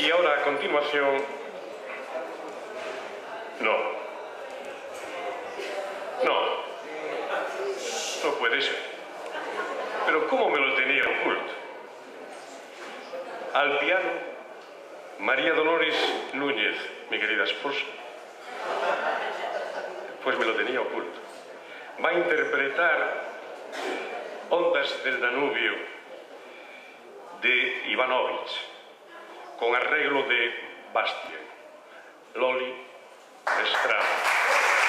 Y ahora, a continuación... No. No. No puede ser. Pero ¿cómo me lo tenía oculto? Al piano, María Dolores Núñez, mi querida esposa. Pues me lo tenía oculto. Va a interpretar Ondas del Danubio de Ivanovich, con arreglo de Bastian, Loli Estrada.